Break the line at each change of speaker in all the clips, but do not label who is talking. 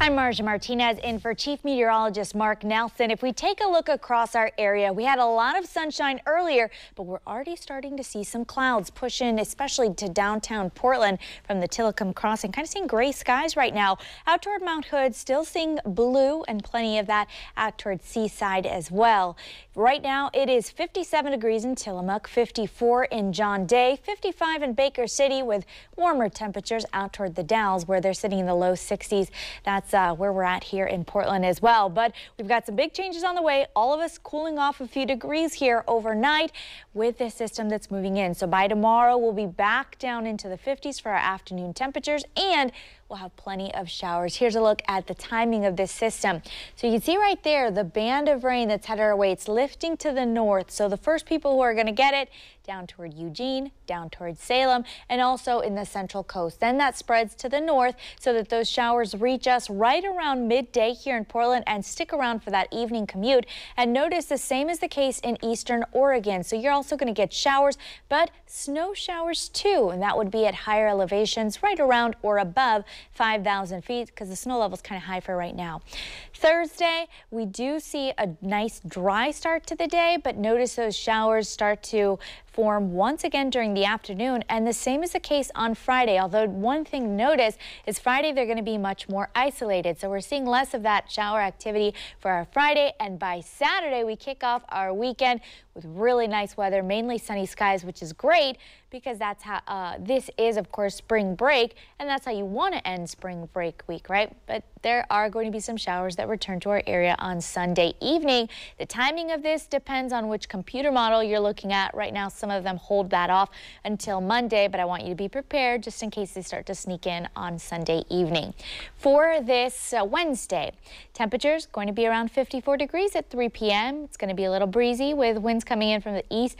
I'm Marja Martinez in for Chief Meteorologist Mark Nelson. If we take a look across our area, we had a lot of sunshine earlier, but we're already starting to see some clouds push in, especially to downtown Portland from the Tilikum Crossing. Kind of seeing gray skies right now. Out toward Mount Hood, still seeing blue and plenty of that out toward Seaside as well. Right now, it is 57 degrees in Tillamook, 54 in John Day, 55 in Baker City with warmer temperatures out toward the Dalles where they're sitting in the low 60s. That's that's uh, where we're at here in Portland as well. But we've got some big changes on the way. All of us cooling off a few degrees here overnight with this system that's moving in. So by tomorrow, we'll be back down into the 50s for our afternoon temperatures and we'll have plenty of showers. Here's a look at the timing of this system. So you can see right there the band of rain that's headed our way. It's lifting to the north. So the first people who are going to get it down toward Eugene, down toward Salem, and also in the central coast. Then that spreads to the north so that those showers reach us right around midday here in Portland and stick around for that evening commute. And notice the same is the case in eastern Oregon. So you're also going to get showers, but snow showers too. And that would be at higher elevations right around or above 5,000 feet because the snow level is kind of high for right now. Thursday, we do see a nice dry start to the day, but notice those showers start to form once again during the afternoon. And the same is the case on Friday. Although one thing notice is Friday, they're going to be much more isolated. So we're seeing less of that shower activity for our Friday. And by Saturday, we kick off our weekend with really nice weather, mainly sunny skies, which is great because that's how uh, this is, of course, spring break. And that's how you want to end spring break week, right? But there are going to be some showers that return to our area on Sunday evening. The timing of this depends on which computer model you're looking at. Right now, some of them hold that off until Monday, but I want you to be prepared just in case they start to sneak in on Sunday evening. For this uh, Wednesday, temperatures going to be around 54 degrees at 3 p.m. It's going to be a little breezy with winds coming in from the east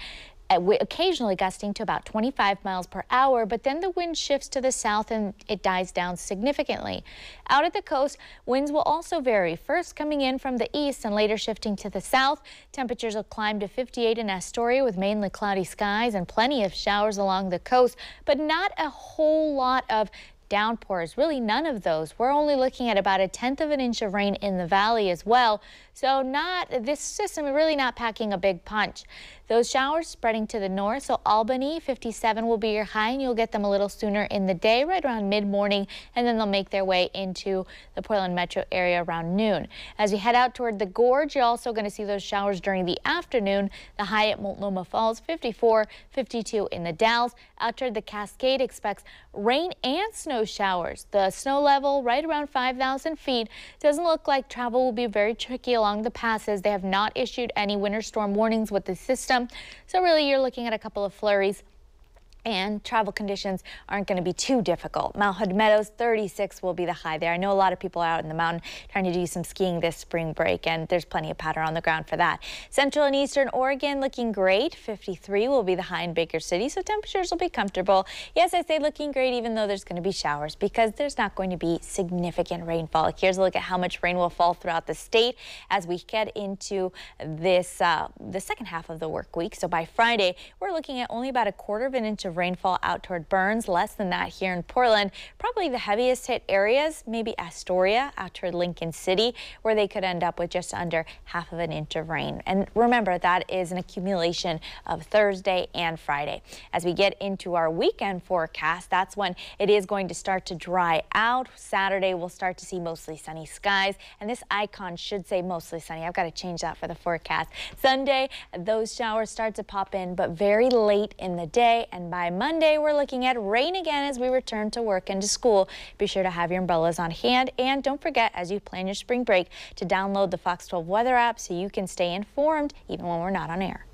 Uh, occasionally gusting to about 25 miles per hour, but then the wind shifts to the south and it dies down significantly. Out at the coast, winds will also vary, first coming in from the east and later shifting to the south. Temperatures will climb to 58 in Astoria with mainly cloudy skies and plenty of showers along the coast, but not a whole lot of downpours, really none of those. We're only looking at about a tenth of an inch of rain in the valley as well. So not this system really not packing a big punch. Those showers spreading to the north. So Albany 57 will be your high and you'll get them a little sooner in the day right around mid morning and then they'll make their way into the Portland metro area around noon. As we head out toward the gorge you're also going to see those showers during the afternoon. The high at Multnomah Falls 54 52 in the Dalles. Out toward the Cascade expects rain and snow showers. The snow level right around 5,000 feet. Doesn't look like travel will be very tricky along along the passes. They have not issued any winter storm warnings with the system. So really you're looking at a couple of flurries and travel conditions aren't going to be too difficult. Mount Hood Meadows 36 will be the high there. I know a lot of people are out in the mountain trying to do some skiing this spring break and there's plenty of powder on the ground for that. Central and eastern Oregon looking great. 53 will be the high in Baker City so temperatures will be comfortable. Yes, I say looking great even though there's going to be showers because there's not going to be significant rainfall. Here's a look at how much rain will fall throughout the state as we get into this uh, the second half of the work week. So by Friday we're looking at only about a quarter of an inch of rainfall out toward Burns, less than that here in Portland. Probably the heaviest hit areas, maybe Astoria out toward Lincoln City, where they could end up with just under half of an inch of rain. And remember, that is an accumulation of Thursday and Friday. As we get into our weekend forecast, that's when it is going to start to dry out. Saturday, we'll start to see mostly sunny skies, and this icon should say mostly sunny. I've got to change that for the forecast. Sunday, those showers start to pop in, but very late in the day, and by Monday, we're looking at rain again as we return to work and to school. Be sure to have your umbrellas on hand and don't forget as you plan your spring break to download the Fox 12 weather app so you can stay informed even when we're not on air.